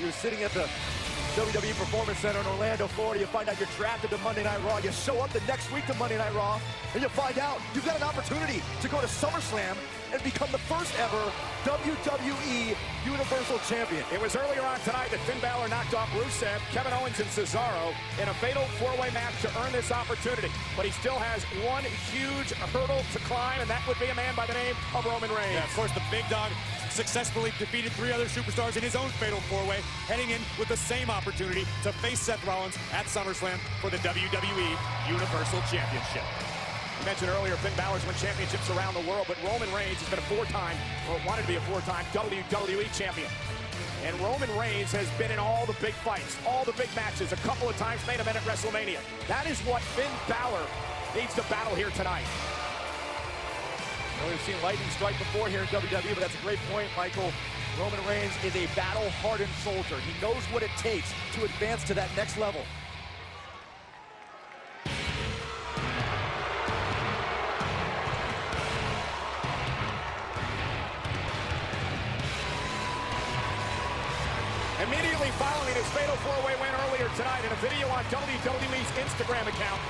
You're sitting at the WWE Performance Center in Orlando, Florida. You find out you're drafted to Monday Night Raw. You show up the next week to Monday Night Raw, and you find out you've got an opportunity to go to SummerSlam and become the first ever WWE Universal Champion. It was earlier on tonight that Finn Balor knocked off Rusev, Kevin Owens, and Cesaro in a fatal four-way match to earn this opportunity. But he still has one huge hurdle to climb, and that would be a man by the name of Roman Reigns. Yeah, of course, the big dog successfully defeated three other superstars in his own fatal four-way, heading in with the same opportunity to face Seth Rollins at SummerSlam for the WWE Universal Championship. Mentioned earlier, Finn Balor's won championships around the world, but Roman Reigns has been a four-time, or wanted to be a four-time WWE champion. And Roman Reigns has been in all the big fights, all the big matches, a couple of times main event at WrestleMania. That is what Finn Balor needs to battle here tonight. Well, we've seen lightning strike before here in WWE, but that's a great point, Michael. Roman Reigns is a battle-hardened soldier. He knows what it takes to advance to that next level. Immediately following his fatal four-way win earlier tonight in a video on WWE's Instagram account,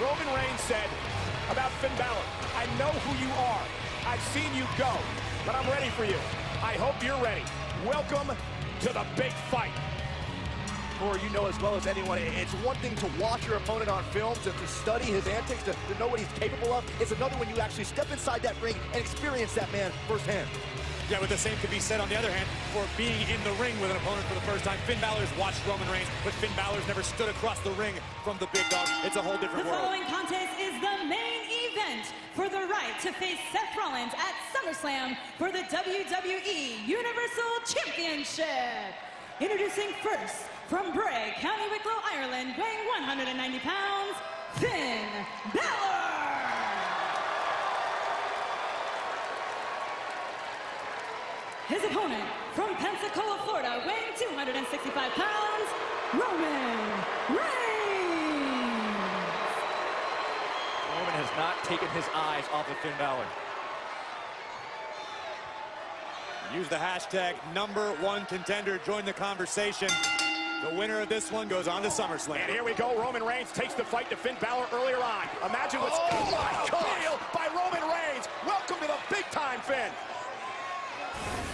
Roman Reigns said about Finn Balor, I know who you are. I've seen you go, but I'm ready for you. I hope you're ready. Welcome to the big fight. Or you know as well as anyone, it's one thing to watch your opponent on films and to study his antics, to, to know what he's capable of. It's another when you actually step inside that ring and experience that man firsthand. Yeah, but the same could be said on the other hand for being in the ring with an opponent for the first time. Finn Balor's watched Roman Reigns, but Finn Balor's never stood across the ring from the big dog. It's a whole different the world. The following contest is the main event for the right to face Seth Rollins at SummerSlam for the WWE Universal Championship. Introducing first, from Bray, County Wicklow, Ireland, weighing 190 pounds, Finn Balor! His opponent, from Pensacola, Florida, weighing 265 pounds, Roman Reigns! Roman has not taken his eyes off of Finn Balor. Use the hashtag number one contender. Join the conversation. The winner of this one goes on to SummerSlam. And here we go. Roman Reigns takes the fight to Finn Balor earlier on. Imagine what's oh my God. by Roman Reigns. Welcome to the big time, Finn.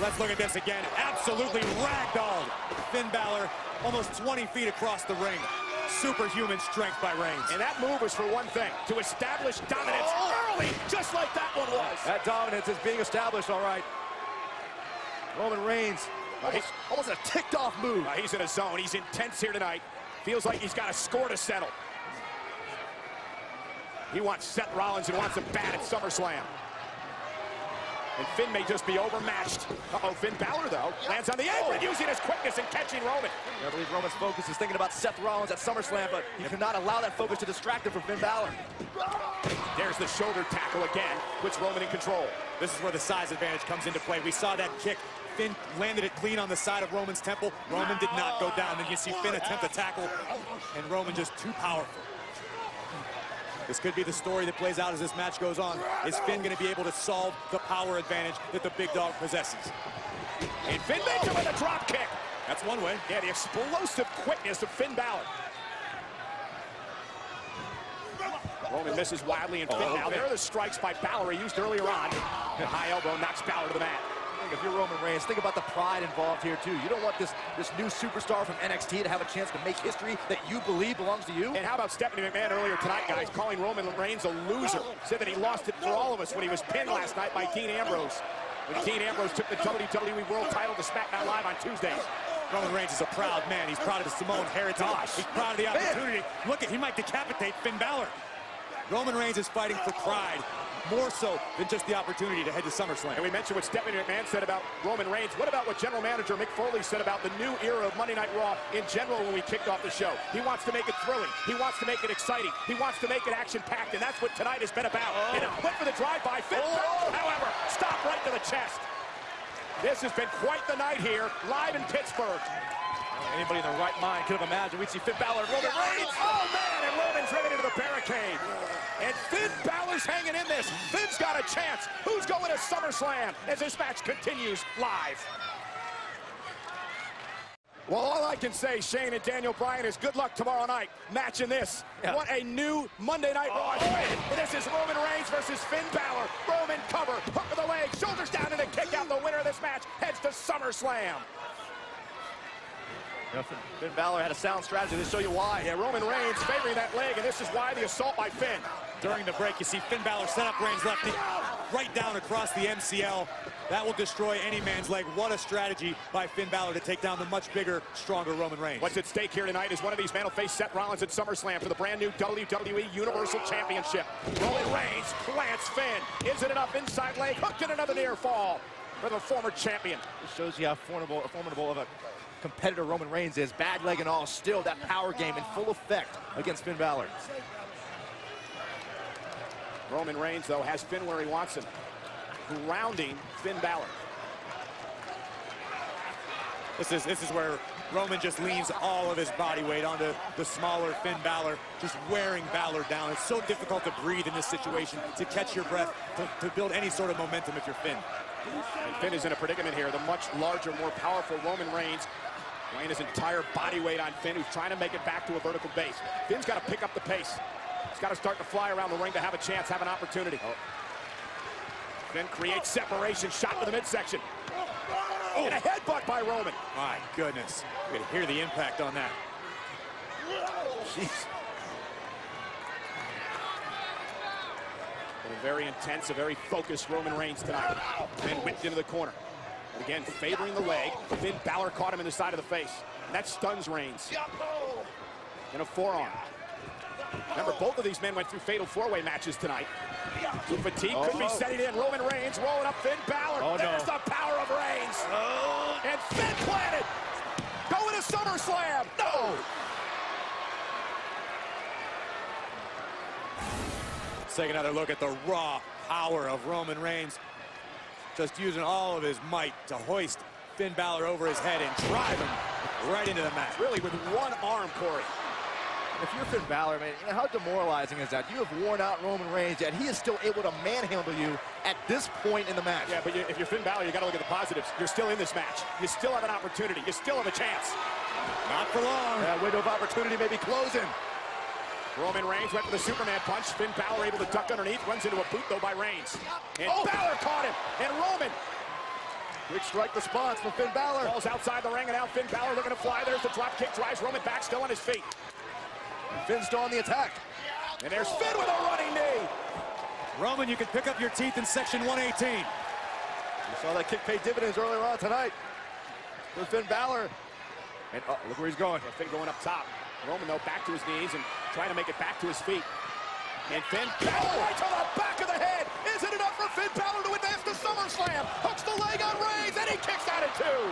Let's look at this again. Absolutely ragdolled. Finn Balor almost 20 feet across the ring. Superhuman strength by Reigns. And that move was for one thing, to establish dominance oh. early, just like that one was. That dominance is being established, all right. Roman Reigns, almost, almost a ticked-off move. Uh, he's in a zone. He's intense here tonight. Feels like he's got a score to settle. He wants Seth Rollins and wants him bad at SummerSlam. And Finn may just be overmatched. Uh-oh, Finn Balor, though, lands on the apron, oh. using his quickness and catching Roman. I believe Roman's focus is thinking about Seth Rollins at SummerSlam, but he cannot allow that focus to distract him from Finn Balor. There's the shoulder tackle again, puts Roman in control. This is where the size advantage comes into play. We saw that kick. Finn landed it clean on the side of Roman's temple. Roman did not go down. Then you see Finn attempt to tackle, and Roman just too powerful. This could be the story that plays out as this match goes on. Is Finn going to be able to solve the power advantage that the big dog possesses? And Finn makes him with a drop kick. That's one way. Yeah, the explosive quickness of Finn Balor. Roman misses wildly and Finn oh, now. There are the strikes by Balor he used earlier on. The High elbow knocks Balor to the mat if you're Roman Reigns, think about the pride involved here, too. You don't want this, this new superstar from NXT to have a chance to make history that you believe belongs to you. And how about Stephanie McMahon earlier tonight, guys, calling Roman Reigns a loser. Said that he lost it for all of us when he was pinned last night by Dean Ambrose. When Dean Ambrose took the WWE World title to SmackDown Live on Tuesday. Roman Reigns is a proud man. He's proud of his Samoan heritage. He's proud of the opportunity. Look at, he might decapitate Finn Balor. Roman Reigns is fighting for pride more so than just the opportunity to head to SummerSlam. And we mentioned what Stephanie McMahon said about Roman Reigns. What about what General Manager Mick Foley said about the new era of Monday Night Raw in general when we kicked off the show? He wants to make it thrilling. He wants to make it exciting. He wants to make it action-packed, and that's what tonight has been about. Oh. And it went for the drive-by. Oh. however, stop right to the chest. This has been quite the night here, live in Pittsburgh. Anybody in their right mind could have imagined we'd see Finn Balor and Roman Reigns. Oh, man, and Roman's driven into the barricade. And Finn Balor's hanging in this. Finn's got a chance. Who's going to SummerSlam as this match continues live? Well, all I can say, Shane and Daniel Bryan, is good luck tomorrow night matching this. Yeah. What a new Monday Night Raw. Oh. This is Roman Reigns versus Finn Balor. Roman cover, hook of the leg, shoulders down, and a kick out. The winner of this match heads to SummerSlam. Finn, Balor had a sound strategy to show you why. Yeah, Roman Reigns favoring that leg, and this is why the assault by Finn. During the break, you see Finn Balor set up Reigns left knee right down across the MCL. That will destroy any man's leg. What a strategy by Finn Balor to take down the much bigger, stronger Roman Reigns. What's at stake here tonight is one of these men will face Seth Rollins at SummerSlam for the brand new WWE Universal Championship. Roman Reigns plants Finn. Is it enough inside leg? Hooked in another near fall for the former champion. This shows you how formidable, formidable of a competitor Roman Reigns is. Bad leg and all, still that power game in full effect against Finn Balor. Roman Reigns, though, has Finn where he wants him, grounding Finn Balor. This is this is where Roman just leans all of his body weight onto the smaller Finn Balor, just wearing Balor down. It's so difficult to breathe in this situation, to catch your breath, to, to build any sort of momentum if you're Finn. And Finn is in a predicament here. The much larger, more powerful Roman Reigns weighing his entire body weight on Finn, who's trying to make it back to a vertical base. Finn's got to pick up the pace. He's got to start to fly around the ring to have a chance, have an opportunity. Oh. Finn creates separation, shot to the midsection. Oh, and a headbutt by Roman. My goodness. You can hear the impact on that. Jeez. A very intense, a very focused Roman Reigns tonight. Finn whipped into the corner. And again, favoring the leg. Finn Balor caught him in the side of the face. And that stuns Reigns. And a forearm. Remember, both of these men went through fatal four-way matches tonight. So fatigue could be Oh. setting in. Roman Reigns rolling up Finn Balor. Oh, no. The power of Reigns. Oh. And Finn planted. Going to SummerSlam. No. Let's take another look at the raw power of Roman Reigns. Just using all of his might to hoist Finn Balor over his head and drive him right into the mat. Really, with one arm, Corey. If you're Finn Balor, man, you know, how demoralizing is that? You have worn out Roman Reigns, yet he is still able to manhandle you at this point in the match. Yeah, but you, if you're Finn Balor, you got to look at the positives. You're still in this match. You still have an opportunity. You still have a chance. Not for long. That window of opportunity may be closing. Roman Reigns went for the Superman punch. Finn Balor able to duck underneath. Runs into a boot, though, by Reigns. And Oh. Balor caught him. And Roman Quick strike response from Finn Balor. falls outside the ring. And now Finn Balor looking to fly. There's the drop kick. Drives Roman back, still on his feet. Finn's still on the attack. And there's Finn with a running knee. Roman, you can pick up your teeth in section 118. You saw that kick pay dividends earlier on tonight. For Finn Balor. And oh, look where he's going. Finn going up top. Roman, though, back to his knees and trying to make it back to his feet. And Finn Balor right to the back of the head. Is it enough for Finn Balor to advance to SummerSlam? Hooks the leg on Reigns, and he kicks out at two.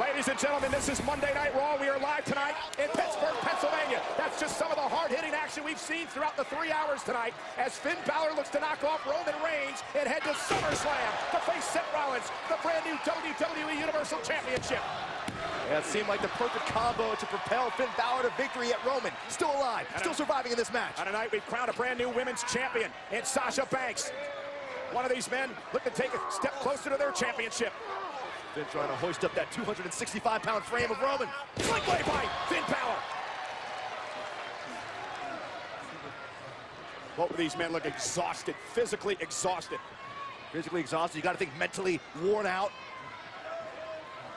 Ladies and gentlemen, this is Monday Night Raw. We are live tonight in Pittsburgh, Pennsylvania. That's just some of the hard-hitting action we've seen throughout the three hours tonight as Finn Balor looks to knock off Roman Reigns and head to SummerSlam to face Seth Rollins, the brand new WWE Universal Championship. Yeah, it seemed like the perfect combo to propel Finn Balor to victory at Roman. Still alive, still surviving in this match. And tonight we've crowned a brand new women's champion in Sasha Banks. One of these men looking to take a step closer to their championship. Finn trying to hoist up that 265-pound frame of Roman. Sling blade by Finn Balor. Both of these men look exhausted, physically exhausted. Physically exhausted, you got to think mentally worn out.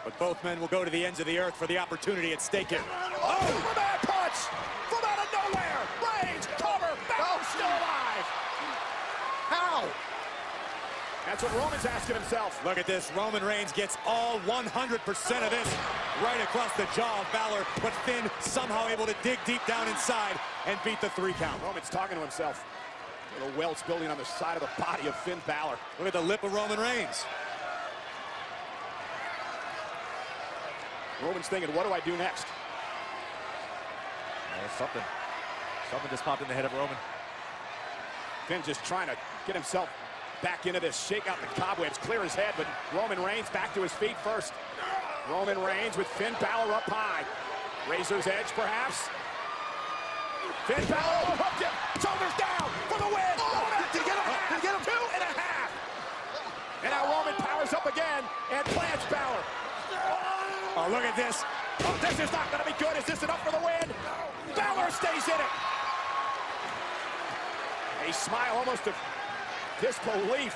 But both men will go to the ends of the earth for the opportunity at stake here. Oh, Superman punch from out of nowhere. Reigns, cover, Balor still alive. How? That's what Roman's asking himself. Look at this. Roman Reigns gets all 100% of this right across the jaw of Balor, but Finn somehow able to dig deep down inside and beat the three count. Roman's talking to himself. Little welts building on the side of the body of Finn Balor. Look at the lip of Roman Reigns. Roman's thinking, what do I do next? Something. Something just popped in the head of Roman. Finn just trying to get himself back into this, shake out the cobwebs, clear his head, but Roman Reigns back to his feet first. Roman Reigns with Finn Balor up high. Razor's edge, perhaps. Finn Balor hooked him, shoulders down for the win. Oh, Roman, did he get him? Did he get him? Two and a half. And now Roman powers up again and plants Balor. Oh, look at this. Oh, this is not going to be good. Is this enough for the win? Balor stays in it. A smile almost disbelief.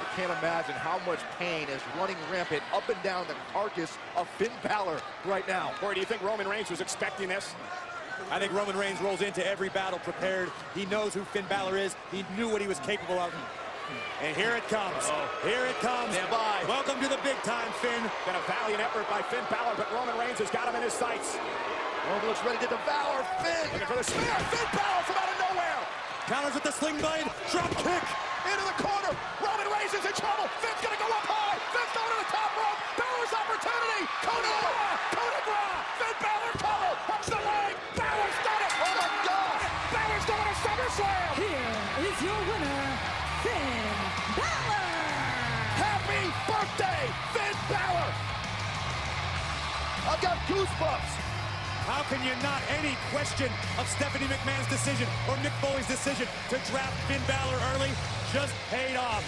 I can't imagine how much pain is running rampant up and down the carcass of Finn Balor right now. Corey, do you think Roman Reigns was expecting this? I think Roman Reigns rolls into every battle prepared. He knows who Finn Balor is. He knew what he was capable of. And here it comes. Uh -oh. Here it comes. Stand by. Welcome to the big time, Finn. Been a valiant effort by Finn Balor, but Roman Reigns has got him in his sights. Roman looks ready to devour Finn. Looking for the spear. Finn Balor from out of nowhere. Counters with the sling blade. Drop kick. Into the corner. Roman Reigns is in trouble. Finn's going to go up high. Finn's going to the top rope. Balor's opportunity. Coup de grace. Finn Balor cover. Hooks the leg. Balor's done it. Oh, my God. Balor's going to SummerSlam. Here is your winner, Finn Balor. Happy birthday, Finn Balor. I've got goosebumps. How can you not any question of Stephanie McMahon's decision or Mick Foley's decision to draft Finn Balor early just paid off.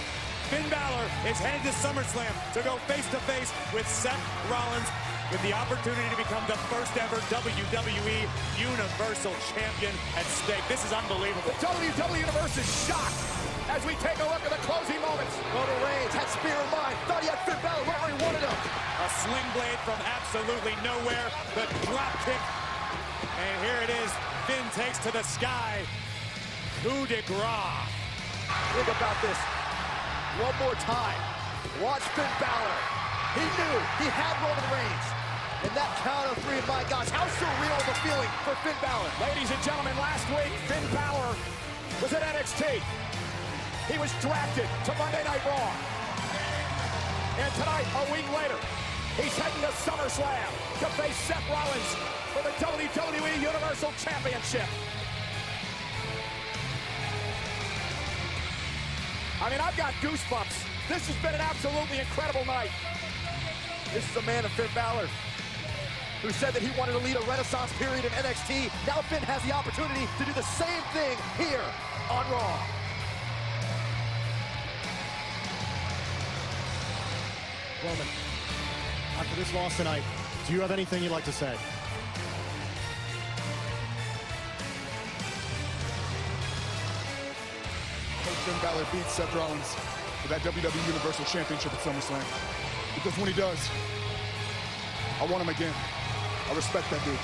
Finn Balor is headed to SummerSlam to go face-to-face -face with Seth Rollins with the opportunity to become the first ever WWE Universal Champion at stake. This is unbelievable. The WWE Universe is shocked as we take a look at the closing moments. Roman Reigns had spear in mind. Thought he had Finn Balor right where he wanted him. A sling blade from absolutely nowhere. The drop kick. And here it is. Finn takes to the sky. Coup de grace. Think about this. One more time. Watch Finn Balor. He knew he had Roman Reigns. And that count of three, my gosh, how surreal of a feeling for Finn Balor. Ladies and gentlemen, last week, Finn Balor was at NXT. He was drafted to Monday Night Raw. And tonight, a week later, he's heading to SummerSlam to face Seth Rollins for the WWE Universal Championship. I mean, I've got goosebumps. This has been an absolutely incredible night. This is a man of Finn Balor who said that he wanted to lead a renaissance period in NXT. Now Finn has the opportunity to do the same thing here on Raw. Roman, after this loss tonight, do you have anything you'd like to say? Coach Finn Balor beats Seth Rollins for that WWE Universal Championship at SummerSlam. Because when he does, I want him again. I respect that dude.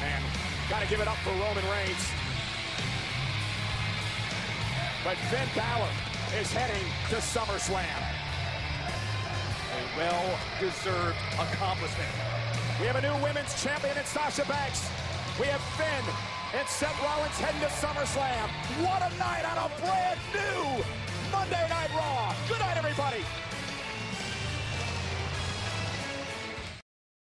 Man, got to give it up for Roman Reigns. But Finn Balor is heading to SummerSlam. A well-deserved accomplishment. We have a new women's champion in Sasha Banks. We have Finn and Seth Rollins heading to SummerSlam. What a night on a brand new Monday Night Raw. Good night, everybody.